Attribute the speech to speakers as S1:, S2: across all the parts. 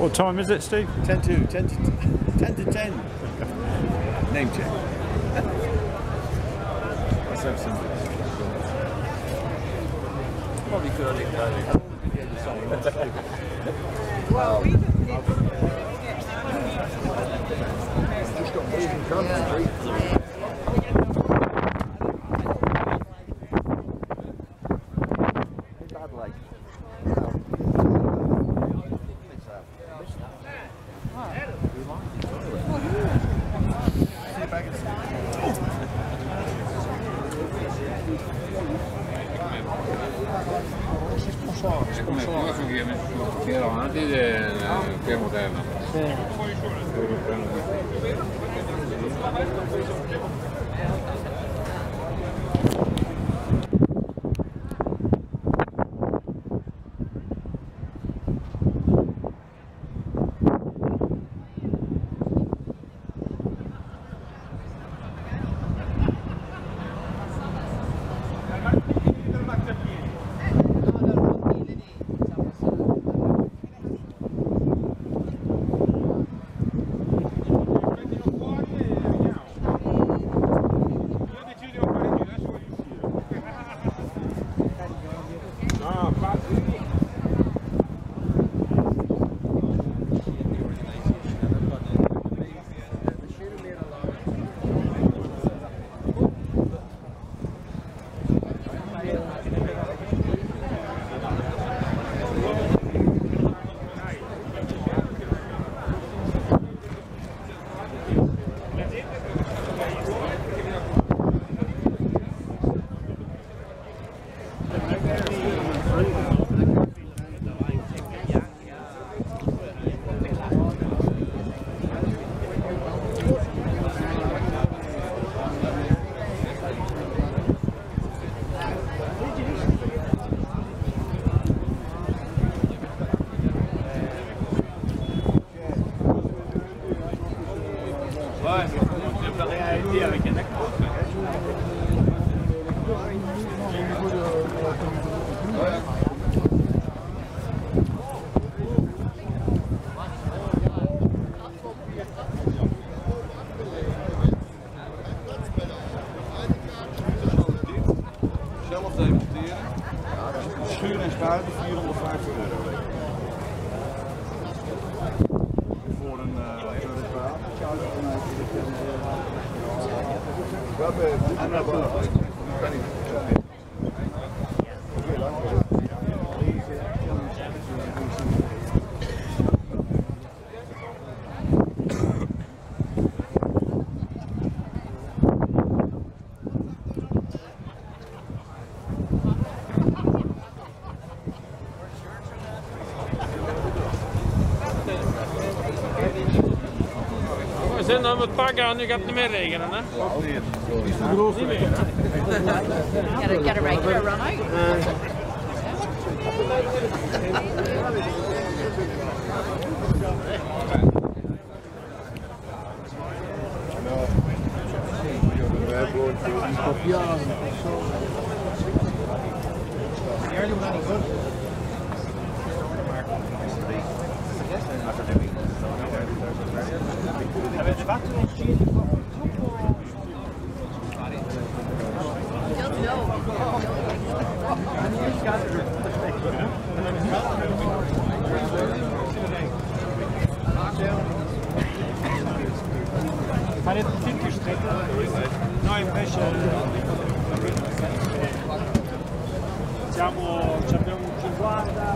S1: What time is it, Steve?
S2: 10 to 10 to 10 to 10. Name check. Let's have some. Probably good on it,
S3: Well, we
S2: Bad È
S4: come una fughiera, fughiera avanti del
S2: Pia moderno Sì. En spuiten 450 euro. Voor een uh, En dat
S4: het pakken, want nu gaat het niet meer regenen. Hè?
S3: Of niet? Het is de het Niet meer. Regular run out. back to
S1: the gym. Kan det cykelsträcka? Noi invece eh, siamo, abbiamo 50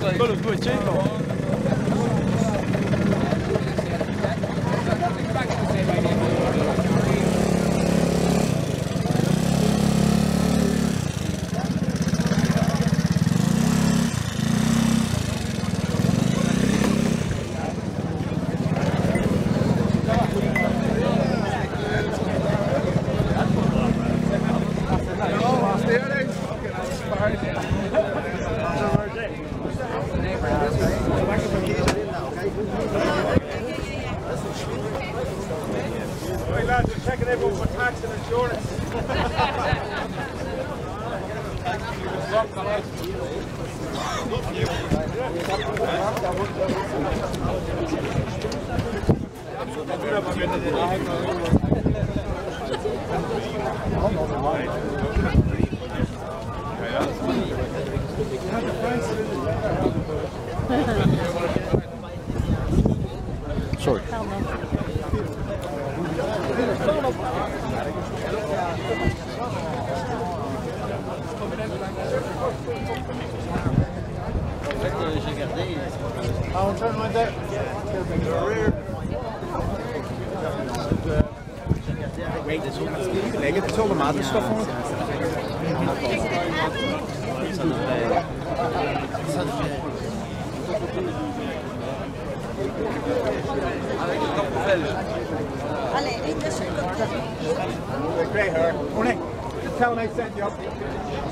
S1: Todos good, chicos. Tax Ah, like that.
S2: Legge het zolle matenstof voor.
S5: Allez, les deux sur le côté.
S1: Great her. Morning. Tell them I sent you.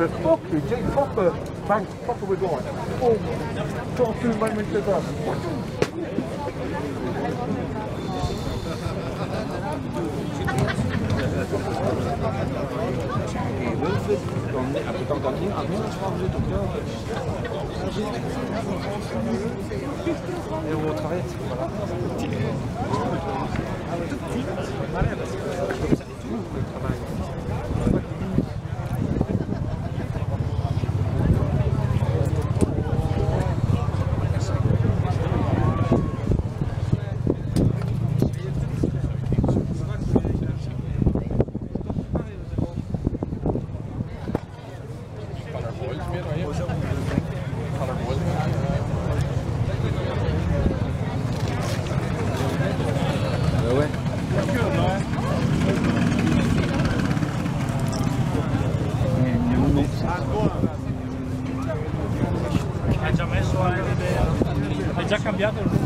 S1: the fuck you, Jake Popper, man, Popper was like, oh, got two moments of. Et on travaille, voilà. Tout petit. That.
S6: Hai già messo anche le... Hai già cambiato il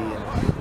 S7: fazia.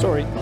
S7: Sorry.